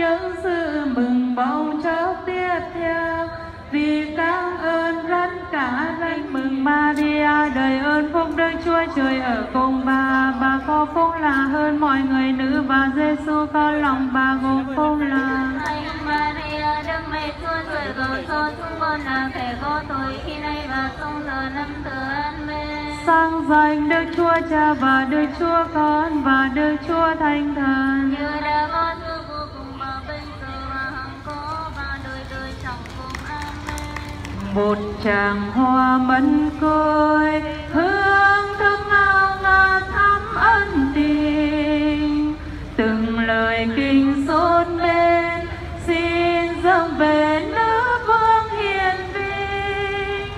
những sự mừng bầu chốc tiếp theo. Vì cảm ơn rất cả danh mừng Maria đời ơn phúc Đức Chúa Trời ở cùng bà. Bà có phúc là hơn mọi người nữ và Giêsu có lòng bà gồm phúc là Maria Đức Mẹ Chúa Trời cầu cho chúng con là kẻ có tội khi nay và trong giờ năm tử Amen. sang danh Đức Chúa Cha và Đức Chúa Con và Đức Chúa Thánh Thần. Như đã có một chàng hoa mẫn côi, hương thơm ngào ngạt thắm ân tình. Từng lời kinh sốt bên xin dâng về nữ vương hiền vinh.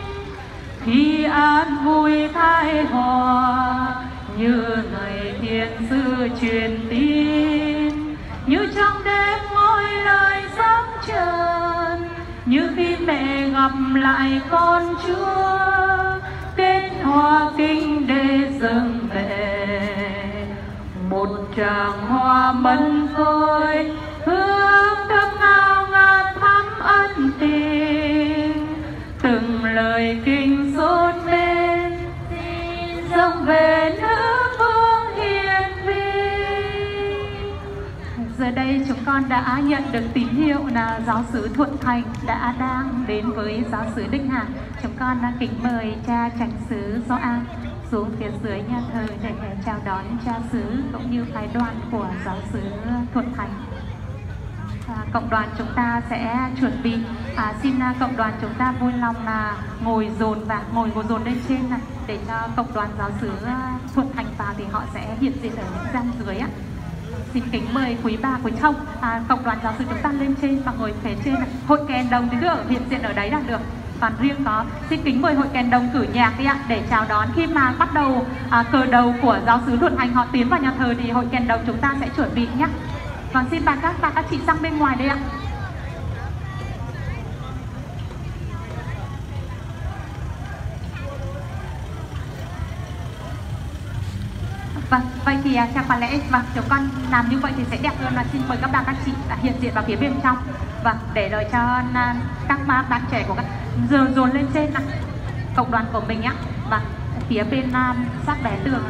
Khi an vui thái hòa, như lời thiên sư truyền tin. Như trong đêm ngôi lời sáng trời như khi mẹ gặp lại con chúa kết hoa kinh để dâng về. Một tràng hoa mẫn khôi hương thơm ngào ngạt thắm ân tình. Từng lời kinh rốt bên xin dâng về nữ giờ đây chúng con đã nhận được tín hiệu là giáo sứ Thuận Thành đã đang đến với giáo sứ Đinh Hà. Chúng con kính mời cha tránh sứ Gioan xuống phía dưới nhà thờ để chào đón cha xứ cũng như phái đoàn của giáo sứ Thuận Thành. À, cộng đoàn chúng ta sẽ chuẩn bị à, xin à, cộng đoàn chúng ta vui lòng là ngồi dồn và ngồi ngồi dồn lên trên này để cho cộng đoàn giáo sứ à, Thuận Thành vào thì họ sẽ hiện diện ở những gian dưới ạ xin kính mời quý bà quý thông à, cộng đoàn giáo sư chúng ta lên trên và ngồi phía trên hội kèn đồng thì cứ ở hiện diện ở đấy là được. Còn riêng có xin kính mời hội kèn đồng cử nhạc đi ạ để chào đón khi mà bắt đầu à, cờ đầu của giáo sứ Luận hành họ tiến vào nhà thờ thì hội kèn đồng chúng ta sẽ chuẩn bị nhé. Còn xin bà các bà các chị sang bên ngoài đây ạ Vâng, vậy thì chắc có lẽ mà chúng con làm như vậy thì sẽ đẹp hơn là xin mời các bạn, các chị đã hiện diện vào phía bên trong. Và để đợi cho à, các bạn trẻ của các dồn dồn lên trên nào, cộng đoàn của mình nhá. Và phía bên à, sát bé tường.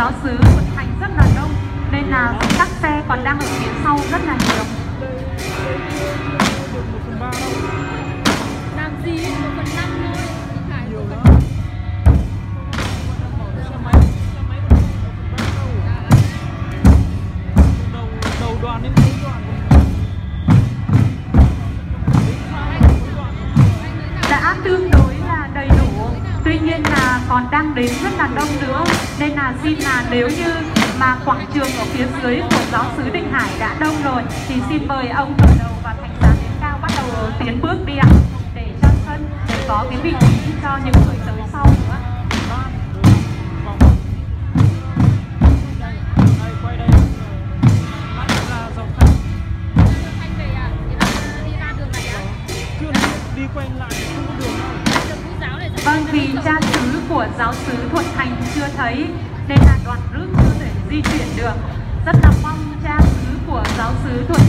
Giáo sứ Thuận Thành rất là đông nên là các xe còn đang ở phía sau rất là nhiều. làm gì một phần năm thôi nhiều lắm đầu đoàn đến cuối đoàn Đã tương đối. Tuy nhiên là còn đang đến rất là đông nữa. Nên là xin là nếu như mà quảng trường ở phía dưới của giáo sứ Định Hải đã đông rồi, thì xin mời ông khởi đầu và thành giá đến cao bắt đầu tiến bước đi ạ. Để cho sân để có cái vị trí cho những người giáo sứ Thuận Thành chưa thấy, nên là đoàn rước chưa thể di chuyển được. Rất là mong cha xứ của giáo sứ Thuận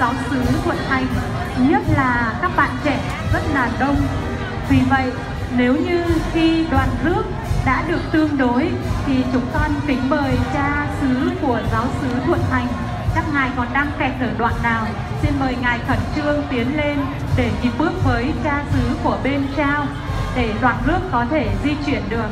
giáo xứ Thuận Thành, nhất là các bạn trẻ rất là đông. Vì vậy, nếu như khi đoàn rước đã được tương đối thì chúng con kính mời cha xứ của giáo xứ Thuận Thành các ngài còn đang kẹt ở đoạn nào? Xin mời ngài khẩn trương tiến lên để kịp bước với cha xứ của bên trao để đoàn rước có thể di chuyển được.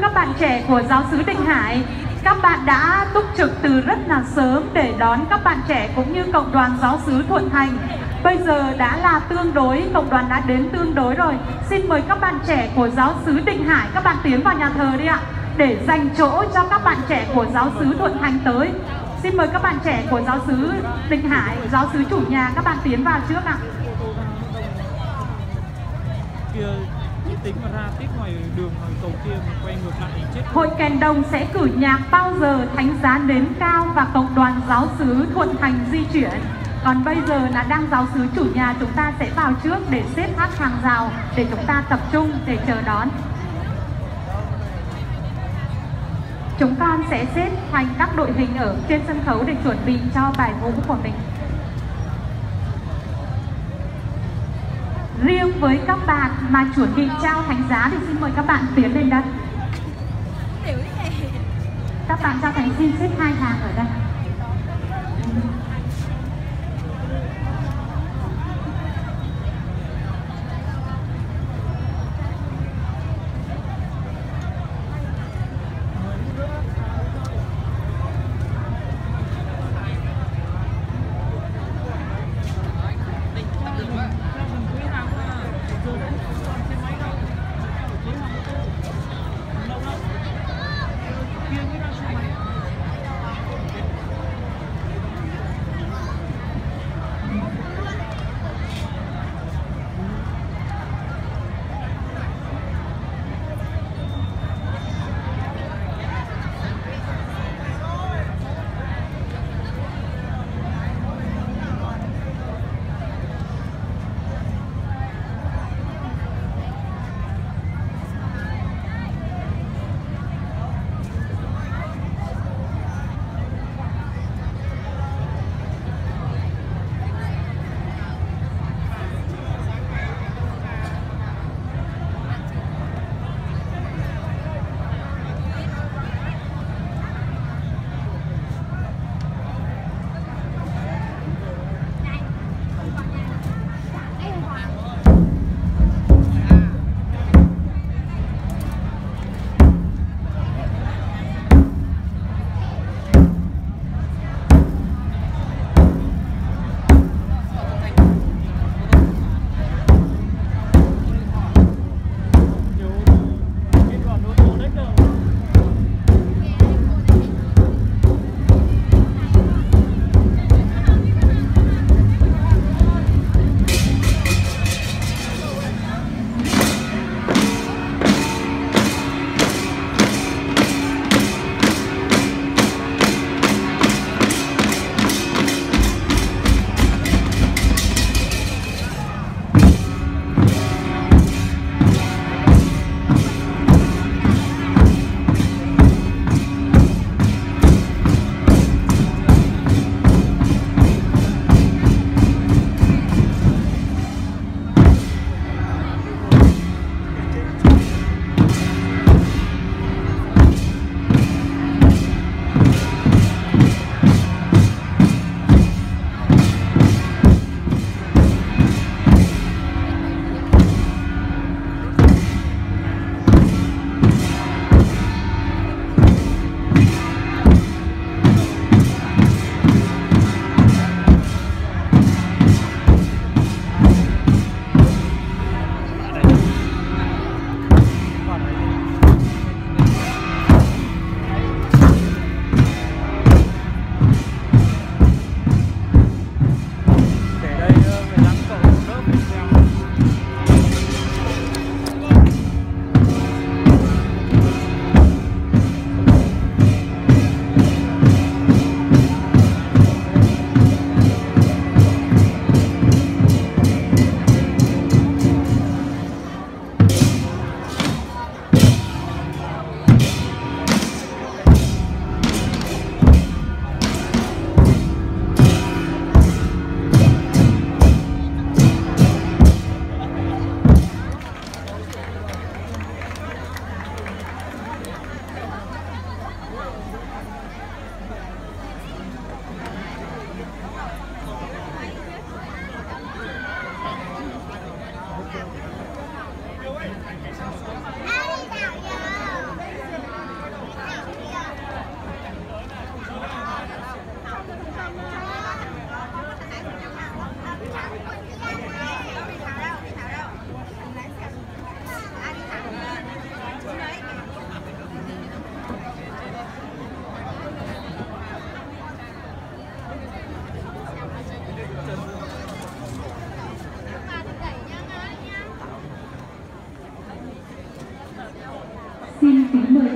Các bạn trẻ của giáo sứ Định Hải, các bạn đã túc trực từ rất là sớm để đón các bạn trẻ cũng như cộng đoàn giáo sứ Thuận Thành. Bây giờ đã là tương đối, cộng đoàn đã đến tương đối rồi. Xin mời các bạn trẻ của giáo sứ Định Hải, các bạn tiến vào nhà thờ đi ạ. Để dành chỗ cho các bạn trẻ của giáo sứ Thuận Thành tới. Xin mời các bạn trẻ của giáo sứ Định Hải, giáo sứ chủ nhà, các bạn tiến vào trước ạ tính mà ra tiếp ngoài đường ngoài cầu kia mà quay ngược lại thì chết Hội kèn đồng sẽ cử nhạc bao giờ thánh giá nến cao và cộng đoàn giáo sứ Thuận Thành di chuyển. Còn bây giờ là đang giáo sứ chủ nhà chúng ta sẽ vào trước để xếp hát hàng rào để chúng ta tập trung để chờ đón. Chúng con sẽ xếp thành các đội hình ở trên sân khấu để chuẩn bị cho bài vũ của mình. Riêng với các bạn mà chuẩn bị trao thánh giá thì xin mời các bạn tiến lên đây. Các bạn trao thánh xin xếp hai hàng ở đây.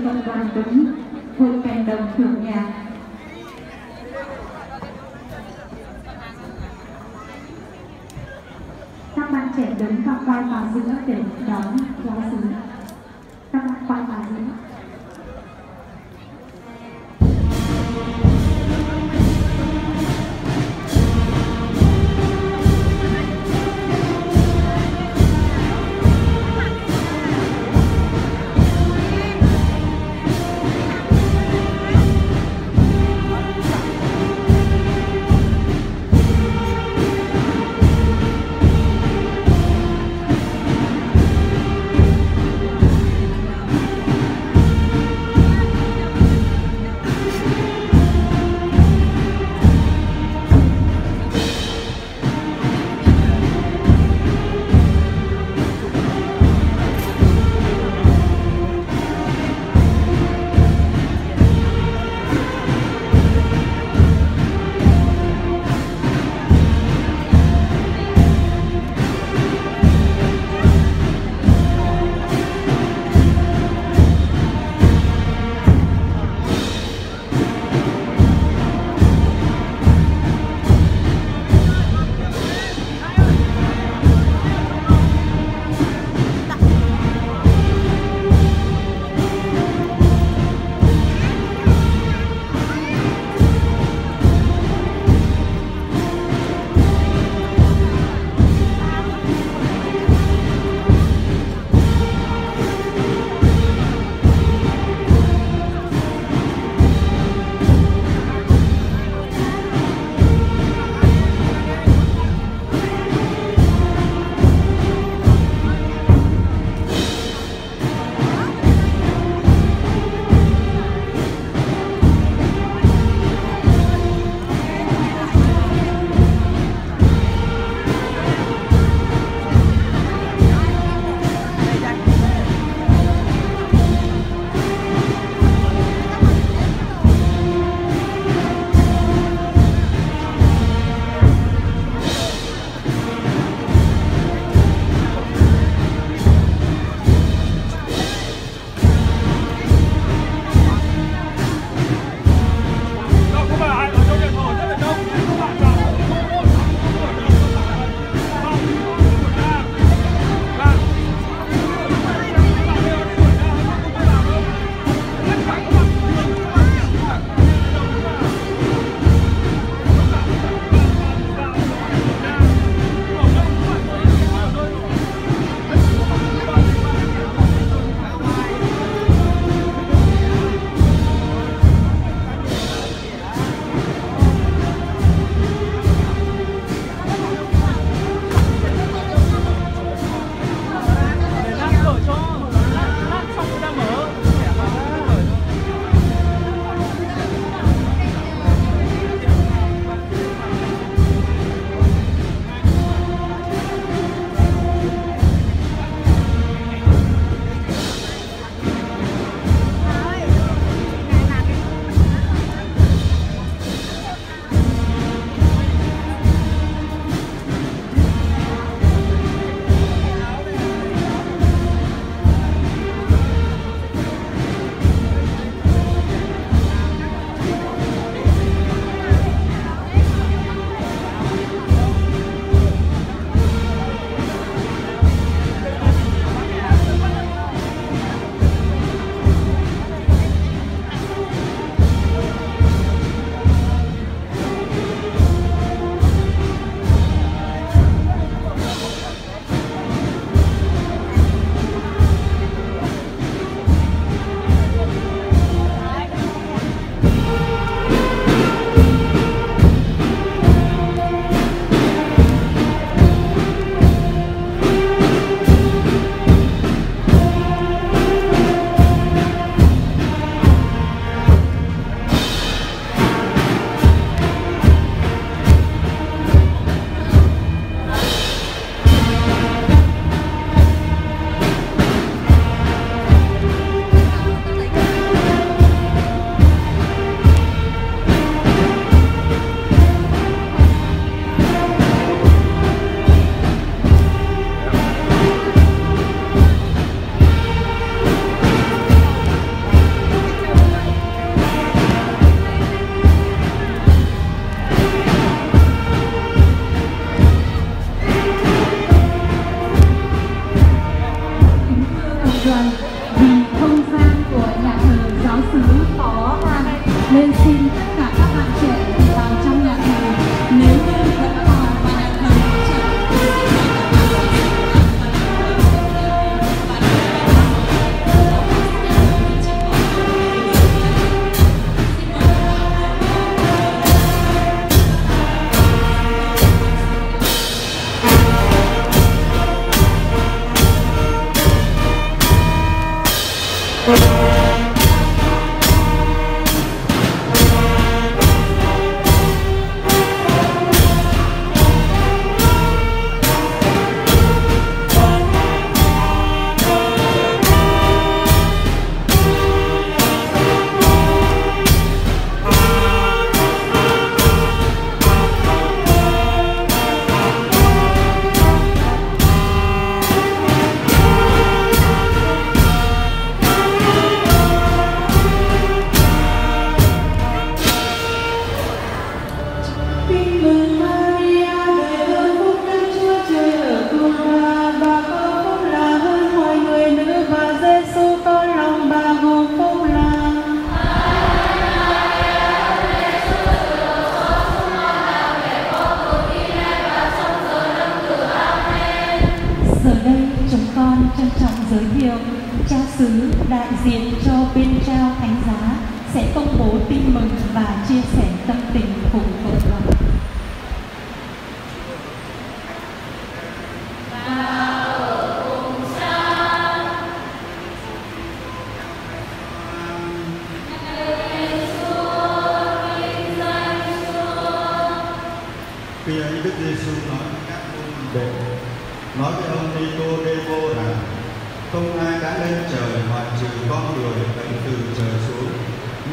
Kính Văn cộng đoàn đứng hội kèn đồng thượng nhạc. Các bạn trẻ đứng và vai vào giữa để đón giáo sứ.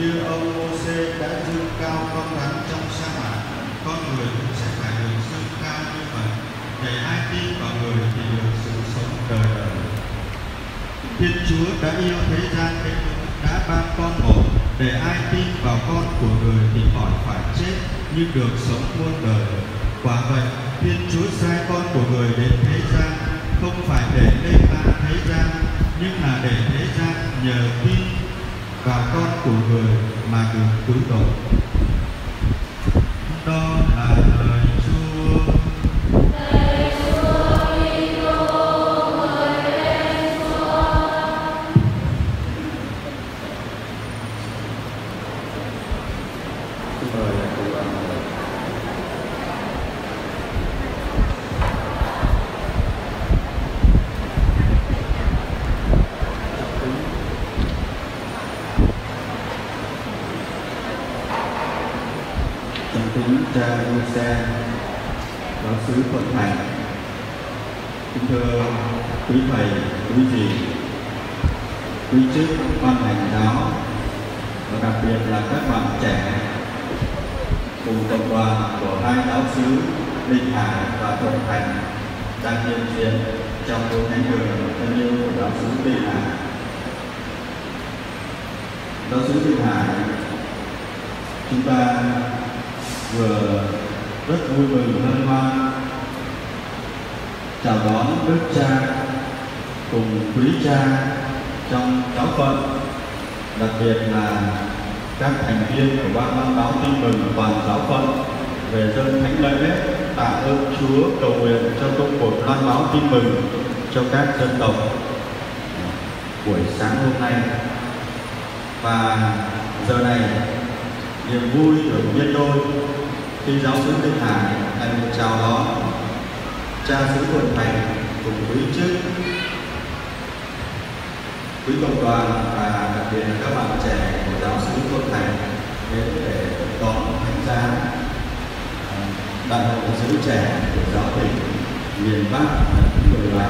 Như ông Moses đã dương cao con rắn trong sa mạc con người cũng sẽ phải được dương cao như vậy để ai tin vào người thì được sự sống đời đời Thiên Chúa đã yêu thế gian đến đã ban con một để ai tin vào con của người thì khỏi phải chết nhưng được sống muôn đời. Quả vậy, Thiên Chúa sai con của người đến thế gian không phải để lên ta thế gian nhưng là để thế gian nhờ tin vào con của người mà được cứu độ. Đó là lời Chúa. Xin mời cụ ăn Trọng kính cha Giuse, giáo sứ Thuận Thành, kính thưa quý thầy, quý dì, quý chức ban hành giáo và đặc biệt là các bạn trẻ cùng cộng đoàn của hai giáo sứ Linh Hải và Thuận Thành đang hiện diện trong bốn thánh đường thân yêu của giáo sứ Linh Hải. Giáo sứ Linh Hải. Chúng ta vừa rất vui mừng hân hoan chào đón đức cha cùng quý cha trong giáo phận, đặc biệt là các thành viên của ban ban báo tin mừng toàn giáo phận về dân thánh lễ tạ ơn Chúa cầu nguyện cho công cuộc loan báo tin mừng cho các dân tộc buổi sáng hôm nay và giờ này, niềm vui được nhân đôi khi giáo sứ Tinh Hải thành chào đón cha xứ Thuận Thành cùng quý chức quý cộng đoàn và đặc biệt là các bạn trẻ của giáo sứ Thuận Thành đến để đón thánh gia. À, đại hội sứ trẻ của giáo tỉnh miền Bắc lần thứ 17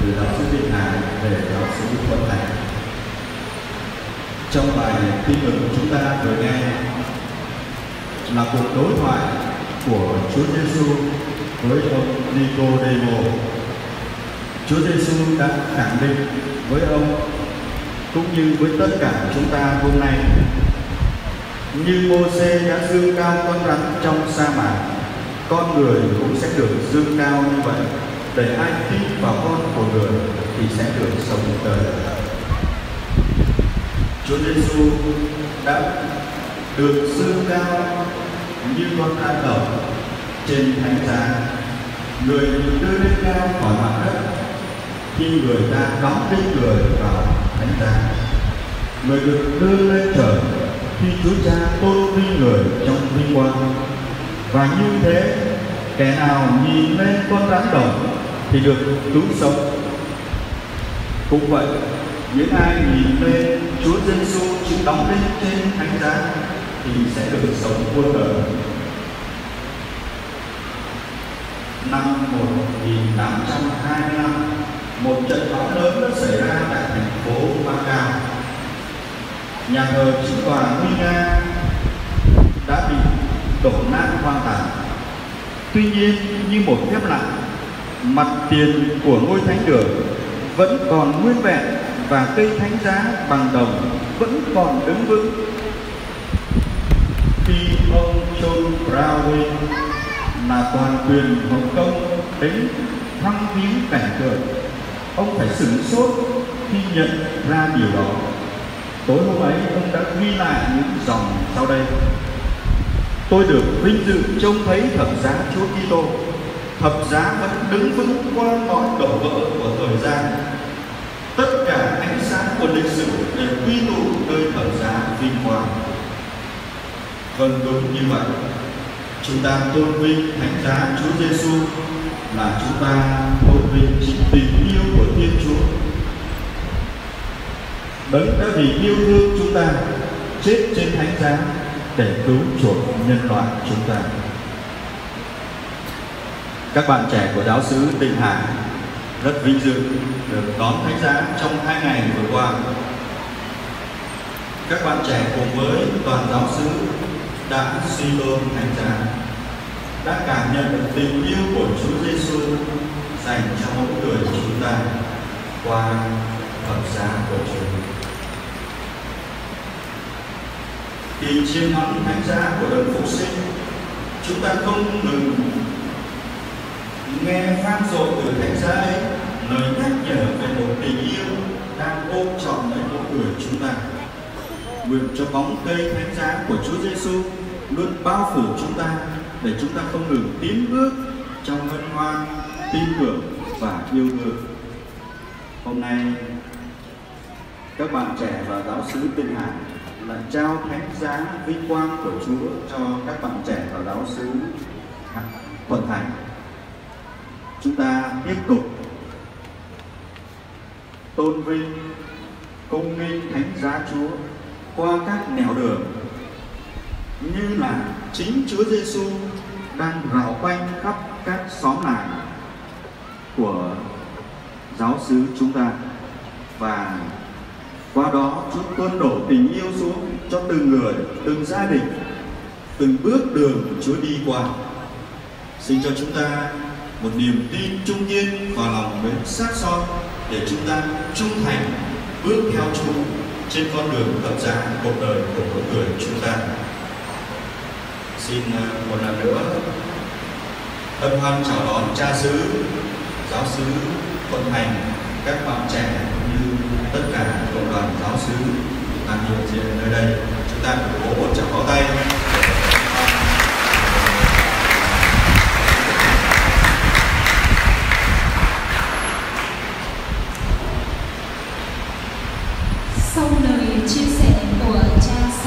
từ giáo sứ Tinh Hải về giáo sứ Thuận Thành trong bài tin mừng chúng ta vừa nghe là cuộc đối thoại của Chúa Giêsu với ông Nicodemo. Chúa Giêsu đã khẳng định với ông cũng như với tất cả chúng ta hôm nay, như Môsê đã dương cao con rắn trong sa mạc, con người cũng sẽ được dương cao như vậy, để ai tin vào con của người thì thì sẽ được sống đời đời. Chúa Giêsu đã được dương cao như con an đầu trên thánh giá. Người được đưa lên cao khỏi mặt đất, khi người ta đóng đinh người vào thánh giá. Người được đưa lên trời, khi Chúa Cha tôn vinh người trong vinh quang. Và như thế, kẻ nào nhìn lên con rắn đồng thì được cứu sống. Cũng vậy những ai nhìn lên Chúa Giêsu chịu đóng lên trên thánh giá, thì sẽ được sống muôn đời. Năm 1825 một trận bão lớn đã xảy ra tại thành phố Macau. Nhà thờ chính tòa Huy nga đã bị đổ nát hoang tàn. Tuy nhiên, như một phép lạ, mặt tiền của ngôi thánh đường vẫn còn nguyên vẹn và cây thánh giá bằng đồng vẫn còn đứng vững. Khi ông John Brown là toàn quyền Hồng Kông đến thăm viếng cảnh tượng, ông phải sửng sốt khi nhận ra điều đó. Tối hôm ấy, ông đã ghi lại những dòng sau đây. Tôi được vinh dự trông thấy thập giá Chúa Kitô. Thập giá vẫn đứng vững qua mọi đổ vỡ của thời gian tất cả ánh sáng của lịch sử để quy tụ nơi thập giá vinh quang. Vâng đúng như vậy. Chúng ta tôn vinh thánh giá Chúa Giêsu là chúng ta tôn vinh chính tình yêu của Thiên Chúa. Đấng đã vì yêu thương chúng ta, chết trên thánh giá để cứu chuộc nhân loại chúng ta. Các bạn trẻ của giáo sứ Định Hải rất vinh dự được đón thánh giá trong hai ngày vừa qua các bạn trẻ cùng với toàn giáo sứ đã suy tôn thánh giá đã cảm nhận được tình yêu của Chúa Giêsu dành cho mỗi người chúng ta qua phẩm giá của Chúa. Khi chiêm ngắm thánh giá của đấng phục sinh, chúng ta không ngừng nghe vang dội từ thánh giá ấy lời nhắc nhở về một tình yêu đang ôm trọn lấy mỗi người chúng ta. Nguyện cho bóng cây thánh giá của Chúa Giêsu luôn bao phủ chúng ta để chúng ta không ngừng tiến bước trong hân hoan, tin tưởng và yêu thương. Hôm nay các bạn trẻ và giáo sứ Tinh Hải là trao thánh giá vinh quang của Chúa cho các bạn trẻ và giáo sứ Thuận Thành. Chúng ta tiếp tục tôn vinh, công nghinh thánh giá Chúa qua các nẻo đường như là chính Chúa Giêsu đang rào quanh khắp các xóm làng của giáo xứ chúng ta và qua đó Chúa tuôn đổ tình yêu xuống cho từng người, từng gia đình, từng bước đường Chúa đi qua. Xin cho chúng ta một niềm tin trung nhiên và lòng mến sát son để chúng ta trung thành bước theo Chúa trên con đường thập giá cuộc đời của mỗi người chúng ta. Xin à, một lần nữa, hân hoan chào đón cha xứ, giáo xứ thuận thành, các bạn trẻ như tất cả cộng đoàn giáo xứ đang hiện diện nơi đây. Chúng ta cùng cố một tràng pháo tay sau lời chia sẻ của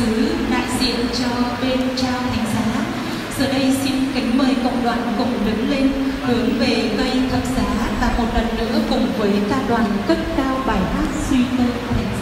sứ đại diện cho bên trao thánh giá giờ đây xin kính mời cộng đoàn cùng đứng lên, hướng về cây thập giá và một lần nữa cùng với ca đoàn cất cao bài hát suy tư. thánh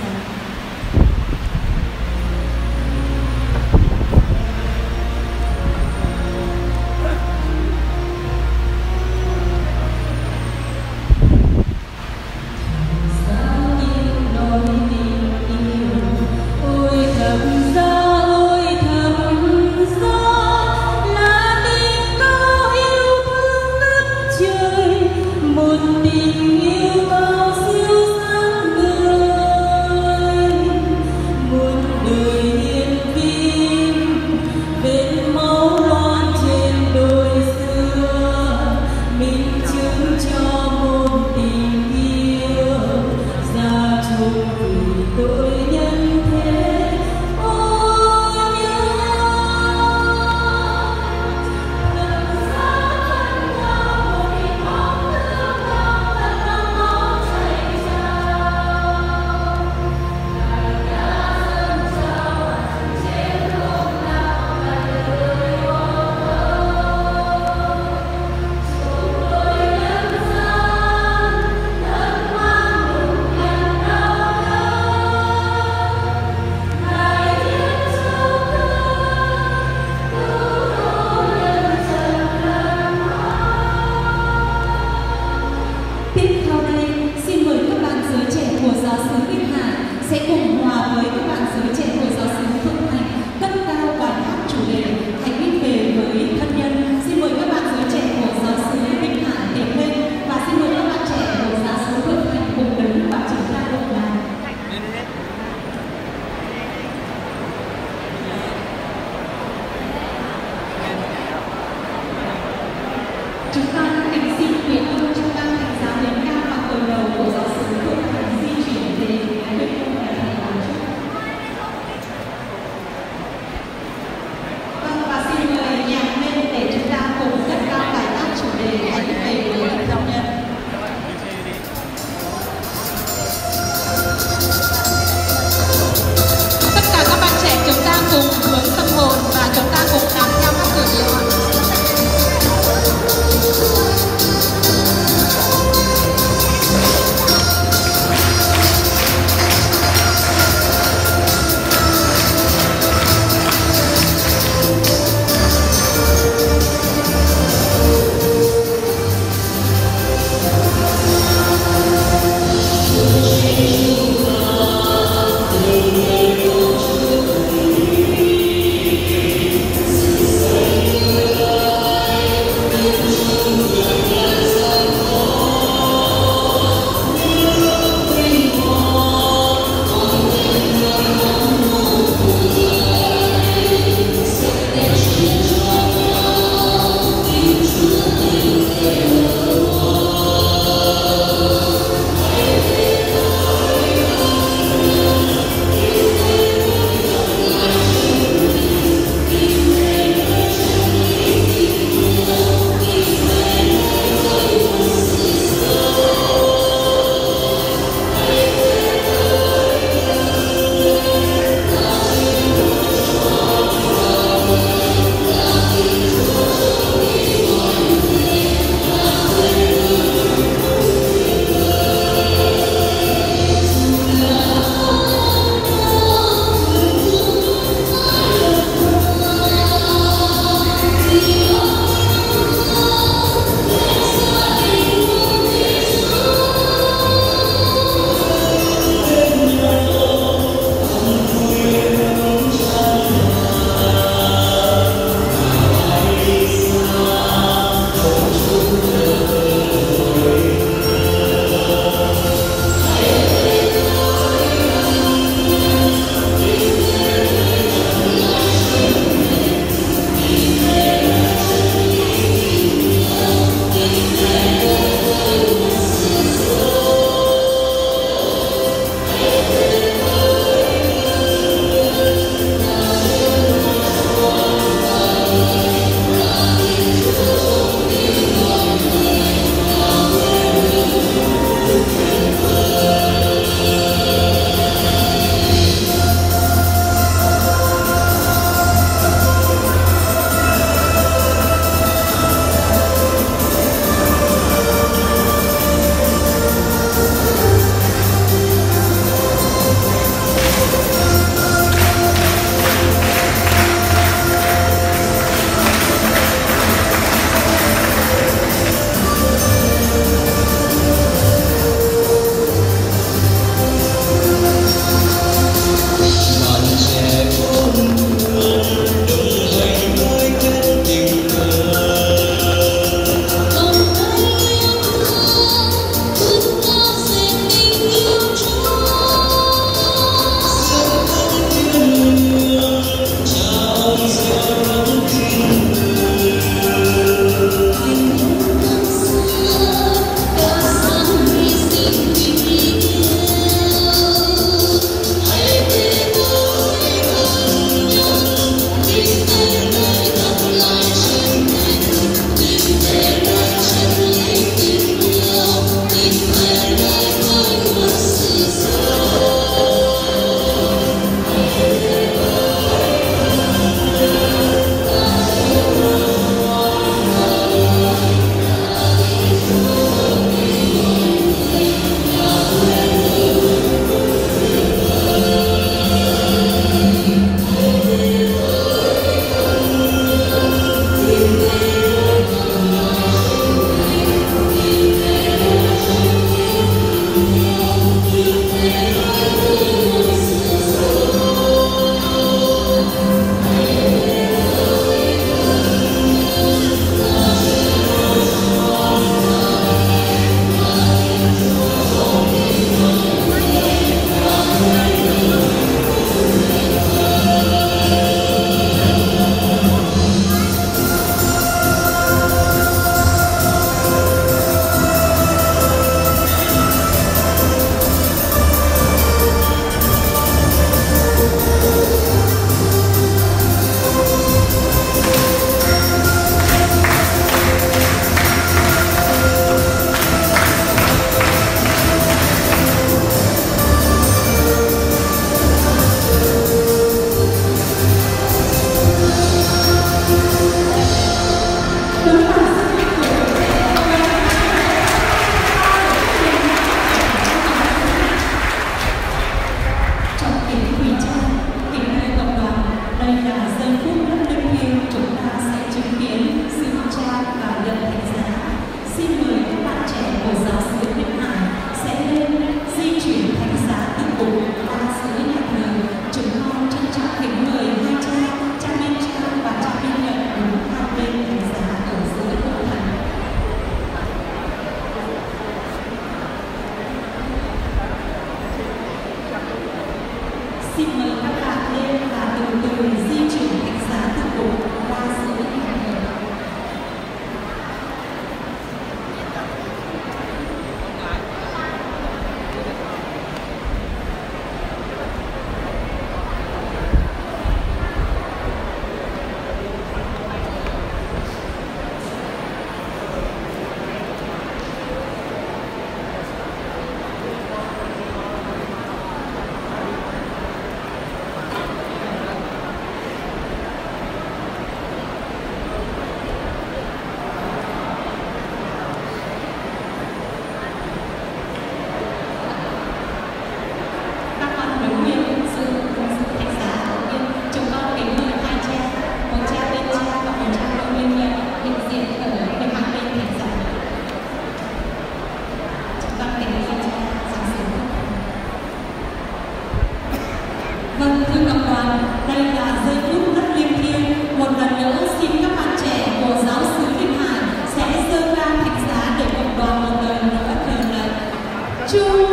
to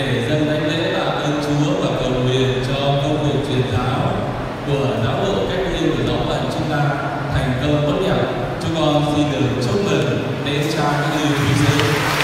để dân thánh lễ và ơn Chúa và cầu nguyện cho công việc truyền giáo của giáo hội cách yêu của giáo phận chúng ta thành công tốt đẹp. Chúng con xin được chúc mừng đến cha các yêu quý sư.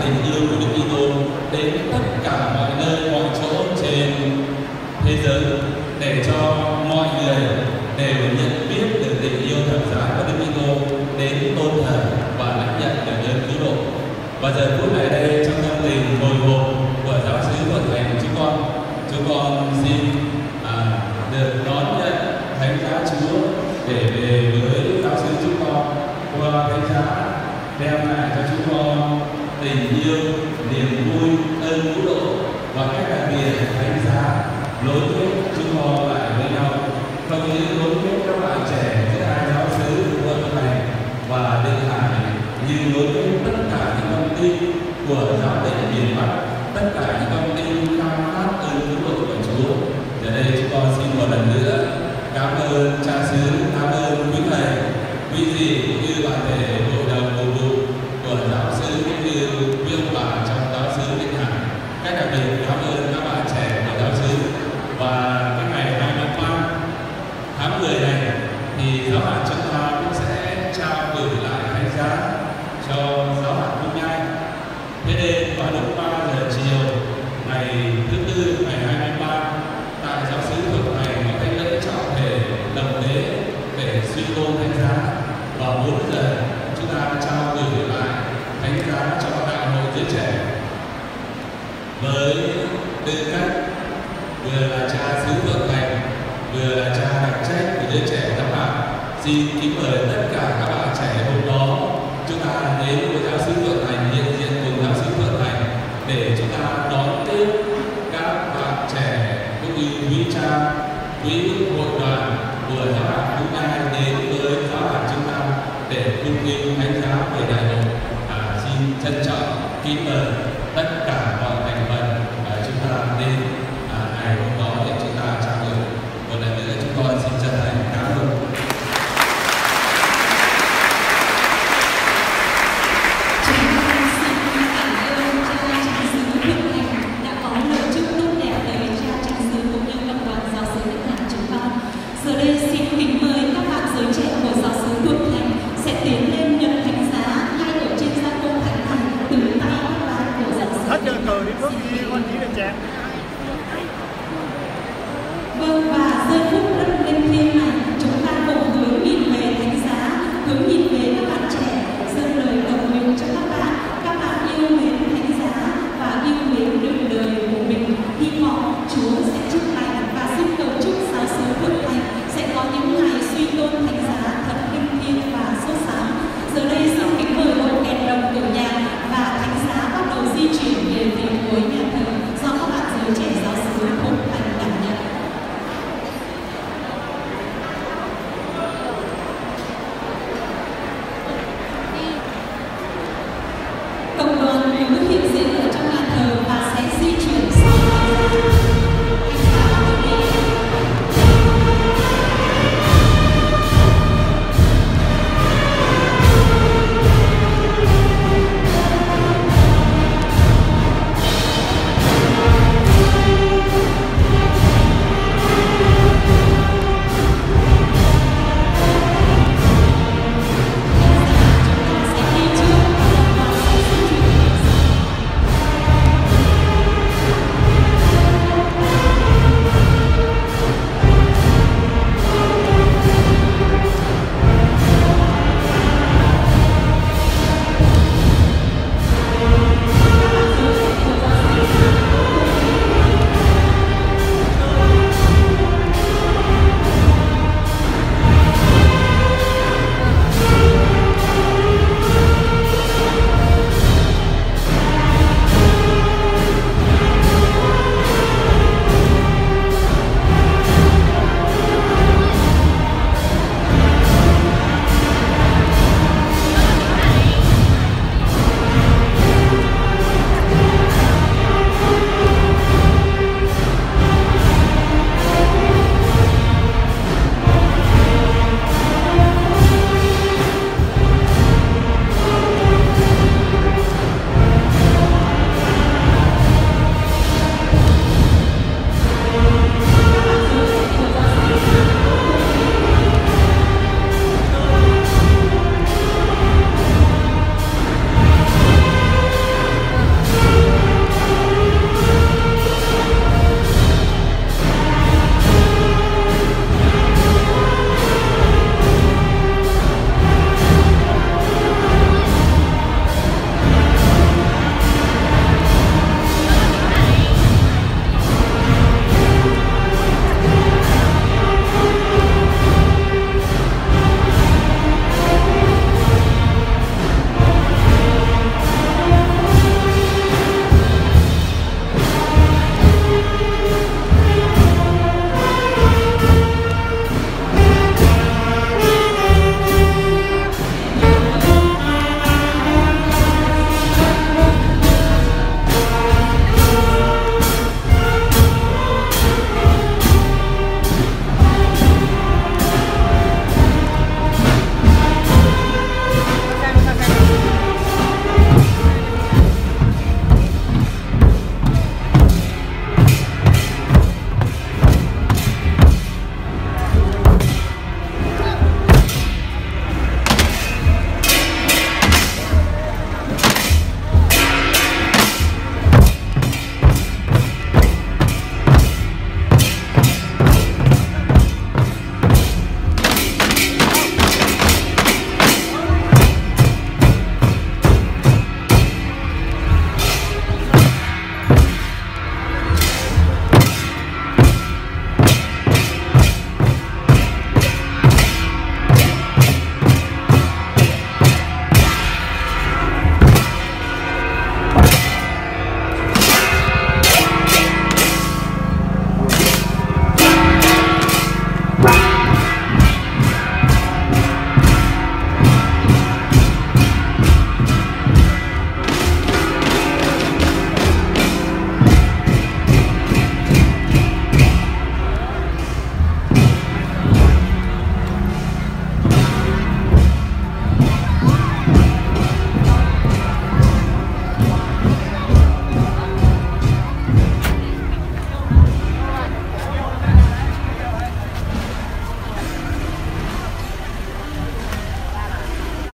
tình yêu của Đức Kitô đến tất cả mọi nơi, mọi chỗ trên thế giới để cho mọi người đều nhận biết được tình yêu thật giá của Đức Kitô đến tôn thờ và lãnh nhận được ơn cứu độ. Và giờ phút này đây trong tâm tình hồi hộp của giáo sứ của thầy chúng con, chúng con xin à, được đón nhận thánh giá Chúa để về với giáo sứ chúng con qua thánh giá đem tình yêu, niềm vui ơn vũ độ và các đặc biệt đánh giá lối kết chúng họ lại với nhau. Không những lối kết các bạn trẻ giữa hai giáo xứ quận này và điện hải như lối kết tất cả những thông tin của giáo đình miền bắc, tất cả những thông tin khao khát ơn vũ độ của chúa. Giờ đây chúng con xin một lần nữa cảm ơn cha xứ, cảm ơn quý thầy. Quý vị cũng như bạn bè hội đồng hóa các đại hội giới trẻ. Với tư cách vừa là cha xứ vận hành vừa là cha đặc trách của giới trẻ các bạn, xin kính mời tất cả các bạn trẻ hôm đó chúng ta đến với giáo sứ vận hành hiện diện cùng giáo sứ vận hành để chúng ta đón tiếp các bạn trẻ cũng như quý cha, quý hội đoàn vừa các bạn chúng ta đến với giáo bạn chúng ta để cung nghênh đánh giá về đại hội dicecah kita